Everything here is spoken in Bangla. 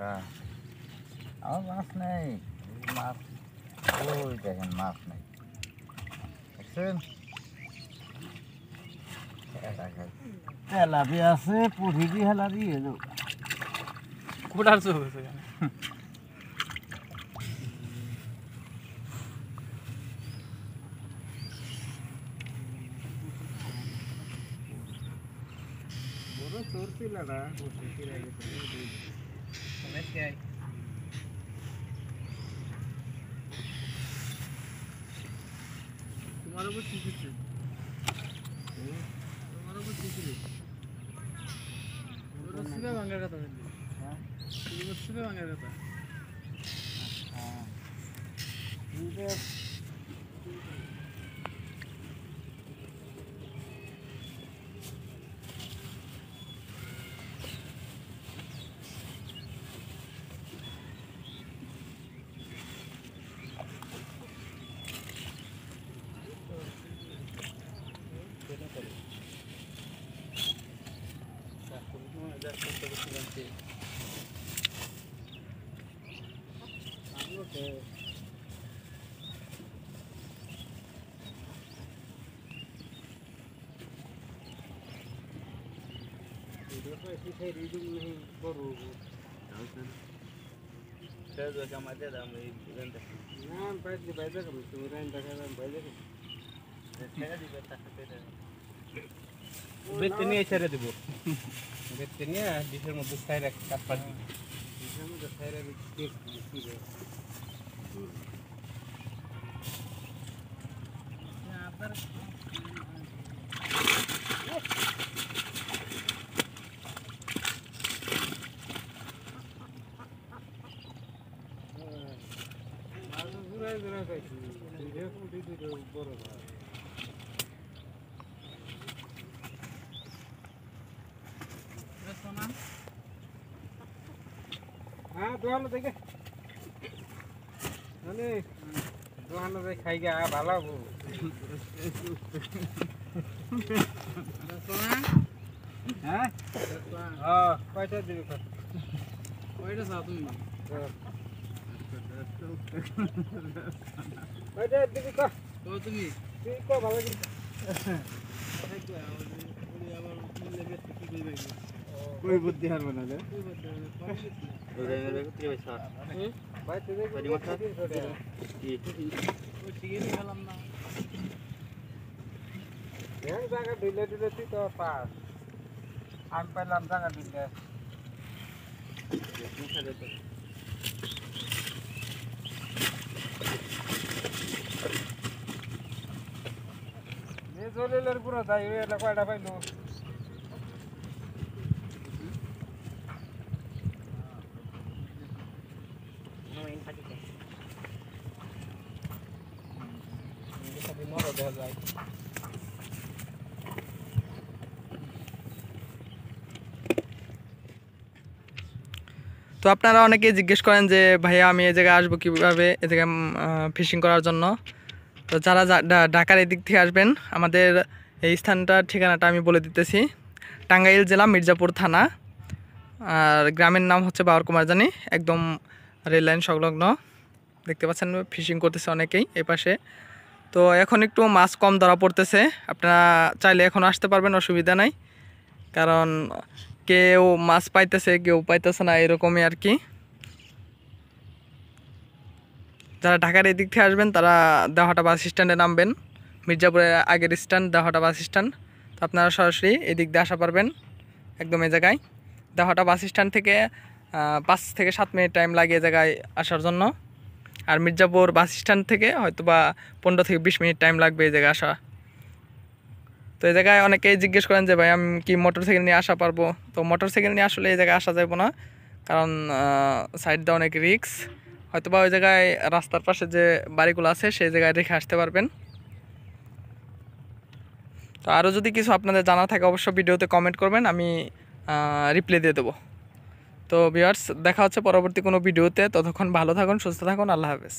কাকা আমার মাছ নেই এই মাছ ওই দেখেন মাছ নেই দেখছেন তেলাপি আছে পুঁটি দিয়ে হেলা দিয়ে দেবো কুটার চোখ হয়েছে এখানে তোমার উপর কি কিছু তোমার উপর কি কিছু রসিদা ভাঙার কথা বললি হ্যাঁ রসিদা ভাঙার কথা হ্যাঁ Kazo kama dada ameenda. Naam, basi baada kama tumeenda kama baada. Tayari batakapenda. বেতে নিয়ে ছেড়ে দেবো বেতে নিয়ে ডিশের মধ্যে সাইড এক কাপ পানি হ্যাঁ দোয়ানো দেখে। মানে দোয়ানো দেখে খাই গা ভালো হব। হ্যাঁ? হ্যাঁ কয়টা দিবি ওইটা চাও তুমি? কয়টা দিবি তো তুমি? তুই কর ভালো কই বুদ্ধি হারবে? না। হ্যাঁ জায়গা দিলে দিলে তুই তো পাস আমি পেলাম জায়গা দিলে এ জলিলের পুরো তাই এটা কয়টা পাইলো তো আপনারা অনেকে জিজ্ঞেস করেন যে, ভাইয়া, আমি এই জায়গায় আসব কীভাবে? এ জায়গায় ফিশিং করার জন্য? তো যারা ঢাকার এদিক থেকে আসবেন, আমাদের এই স্থানটার ঠিকানাটা আমি বলে দিতেছি। টাঙ্গাইল জেলা মির্জাপুর থানা। আর গ্রামের নাম হচ্ছে বাবর কুমারজানি একদম রেল লাইন সংলগ্ন। দেখতে পাচ্ছেন ফিশিং করতেছে অনেকেই এই পাশে। তো এখন একটু মাছ কম ধরা পড়তেছে। আপনারা চাইলে এখন আসতে পারবেন, অসুবিধা নাই। কারণ কেউ মাছ পাইতেছে, কেউ পাইতেছে না, এরকমই আর কি। যারা ঢাকার এদিক থেকে আসবেন, তারা দেহাটা বাস স্ট্যান্ডে নামবেন। মির্জাপুরের আগের স্ট্যান্ড দেহাটা বাস স্ট্যান্ড। তো আপনারা সরাসরি এদিক দিয়ে আসা পারবেন, একদম এ জায়গায়। দেহাটা বাস স্ট্যান্ড থেকে পাঁচ থেকে সাত মিনিট টাইম লাগে জায়গায় আসার জন্য। আর মির্জাপুর বাস স্ট্যান্ড থেকে হয়তো বা পনেরো থেকে বিশ মিনিট টাইম লাগবে এই জায়গায় আসা। তো এই জায়গায় অনেকেই জিজ্ঞেস করেন যে, ভাই, আমি কি মোটর সাইকেল নিয়ে আসা পারব? তো মোটর সাইকেল নিয়ে আসলে এই জায়গায় আসা যাবে না। কারণ সাইড দিয়ে অনেক রিক্স হয়তো বা ওই জায়গায় রাস্তার পাশে যে বাড়িগুলো আছে, সেই জায়গায় রেখে আসতে পারবেন। তো আরও যদি কিছু আপনাদের জানা থাকে অবশ্য ভিডিওতে কমেন্ট করবেন। আমি রিপ্লাই দিয়ে দেবো। তো ভিউয়ার্স দেখা হচ্ছে পরবর্তী কোনো ভিডিওতে। ততক্ষণ ভালো থাকুন সুস্থ থাকুন আল্লাহ হাফেজ।